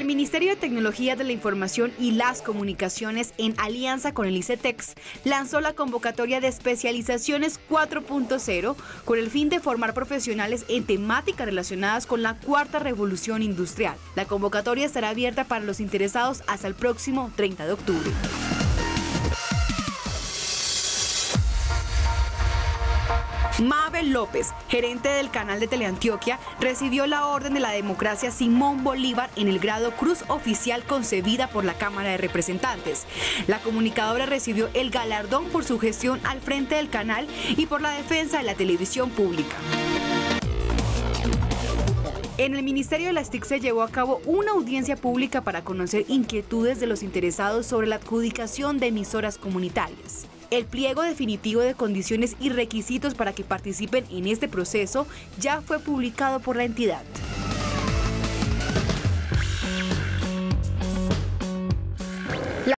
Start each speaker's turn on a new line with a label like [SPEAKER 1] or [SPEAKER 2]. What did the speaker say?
[SPEAKER 1] El Ministerio de Tecnología de la Información y las Comunicaciones, en alianza con el ICETEX, lanzó la convocatoria de especializaciones 4.0 con el fin de formar profesionales en temáticas relacionadas con la cuarta revolución industrial. La convocatoria estará abierta para los interesados hasta el próximo 30 de octubre. Mabel López, gerente del canal de Teleantioquia, recibió la Orden de la Democracia Simón Bolívar en el grado Cruz Oficial concebida por la Cámara de Representantes. La comunicadora recibió el galardón por su gestión al frente del canal y por la defensa de la televisión pública. En el Ministerio de las TIC se llevó a cabo una audiencia pública para conocer inquietudes de los interesados sobre la adjudicación de emisoras comunitarias. El pliego definitivo de condiciones y requisitos para que participen en este proceso ya fue publicado por la entidad.